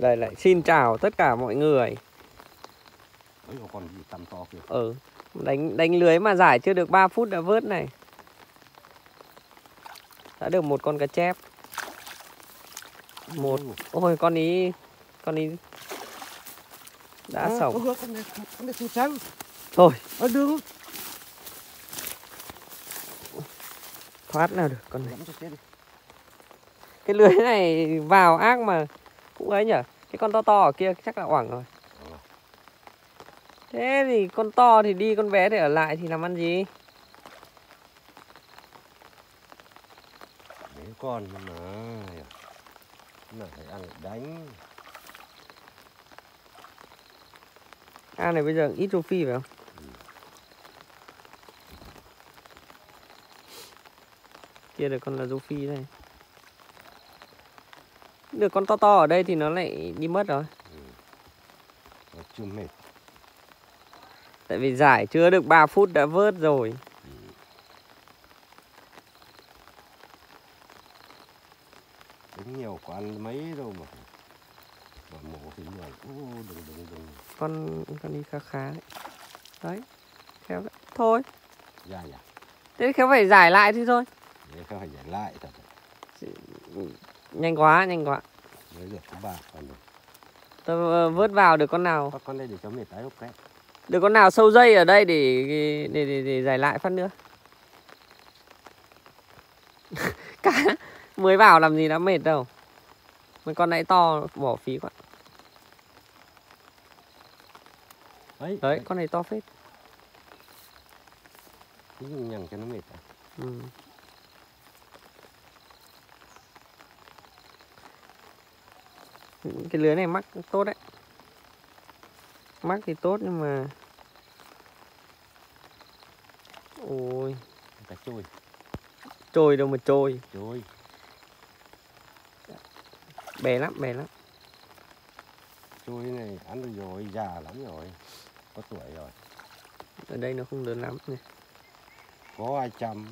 Đây lại xin chào tất cả mọi người. Ừ. Đánh đánh lưới mà giải chưa được 3 phút đã vớt này. Đã được một con cá chép. Một. Ôi con ý con ý đã sống. Thôi, Ở đường. thoát nào được con này. Cái lưới này vào ác mà cũng ấy nhở Cái con to to ở kia chắc là oảng rồi Ừ. Thế thì con to thì đi con bé thì ở lại thì làm ăn gì Mấy con mà. Này phải ăn đánh. À này bây giờ ít rô phi phải không Kia được con là rô phi đây Được con to to ở đây thì nó lại đi mất rồi Nó chung mệt. Tại vì giải chưa được 3 phút đã vớt rồi Đánh nhiều có ăn mấy đâu mà. Mà mổ thì nhiều. Ô đừng đừng đừng. Con con đi khá khá đấy Đấy Khéo đấy Thôi Dạ dạ. Thế khéo phải giải lại thì thôi Để phải giải lại thật. Nhanh quá nhanh quá Mới được có ba con rồi. Tôi ờ, vớt vào được con nào Các con đây để cho mệt tái đấy. Được con nào sâu dây ở đây để để để, để giải lại phát nữa Cá mới vào làm gì đã mệt đâu Mấy con nãy to bỏ phí quá Đấy. Đấy con này to phết Tí nhằng cho nó mệt. à. ừ. Cái lưới này mắc tốt đấy Mắc thì tốt nhưng mà Ôi Cá trôi. Trôi đâu mà trôi Trôi. Bé lắm bé lắm Trôi này ăn rồi. Già lắm rồi. Có tuổi rồi. Ở đây nó không lớn lắm này Có ai chăm.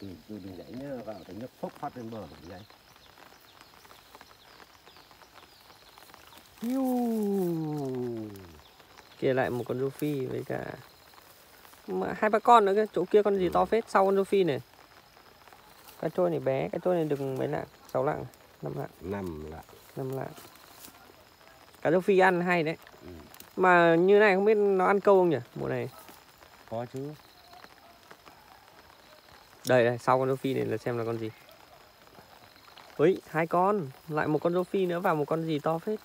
Từ từ đừng nhảy nhớ vào thì nhấc phốc phát lên bờ vậy. Hiu. kia lại một con rô phi với cả mà hai ba con nữa cơ chỗ kia con gì to phết sau con rô phi này cái trôi này bé cái trôi này được mấy lạng sáu lạng năm lạng Nằm lại. năm lạng cá rô phi ăn hay đấy Ừ. mà như này không biết nó ăn câu không nhỉ mùa này Có chứ. Đây đây sau con rô phi này là xem là con gì. Ui, hai con. Lại một con rô phi nữa và một con gì to phết.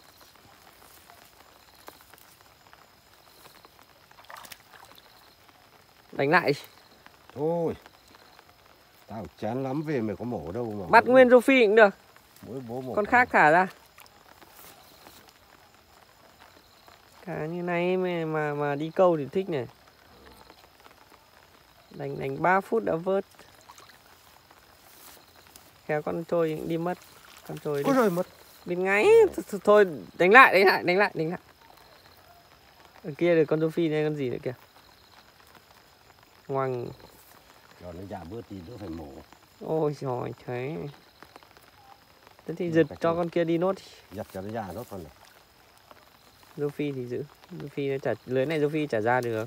Đánh lại. Thôi. Tao chán lắm về mày có mổ đâu mà. bắt nguyên rô phi cũng được. Mỗi bố mổ. con khác thả ra. Cá như này mà mà, mà đi câu thì thích này. Đánh đánh 3 phút đã vớt khéo con trôi đi mất con trôi đi. Ôi rồi mất. bên th- thôi đánh lại đánh lại đánh lại đánh lại. Ở kia được con rô phi này con gì nữa kìa. Ngoằng. Cho nó già bớt thì đỡ phải mổ. ôi trời thế. Thế thì giật cho con kia đi nốt Giặt cho nó già đó con này. rô phi thì giữ. Rô phi nó chả lưới này rô phi chả ra được.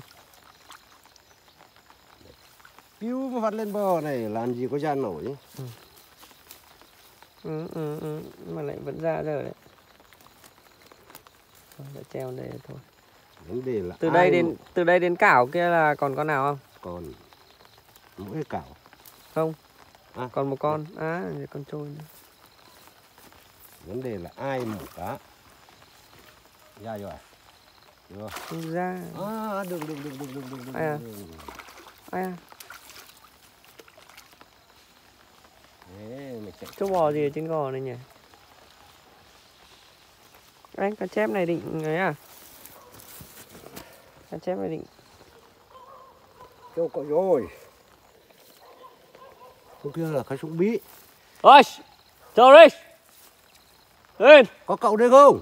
Cứu mà vắt lên bờ này làm gì có ra nổi. ừ, ừ, ừ. mà lại vẫn ra rồi đấy. Thôi đã treo đây thôi. Vấn đề là từ đây đến từ đây đến cảo kia là còn con nào không? Còn mỗi cảo. Không. À. còn một con. À con trôi nữa. vấn đề là ai mổ cá ra rồi chưa không? Ra. À đừng đừng đừng đừng đừng đừng đừng, Ai à? ai à Châu bò gì ở trên gò này nhỉ? Anh cá chép này định ấy à? Cá chép này định châu cậu rồi Hôm kia là cái súng bí Ôi! Châu đi! Lên! có cậu đây không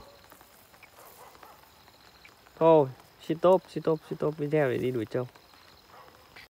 Thôi, stop, stop, stop video để đi đuổi châu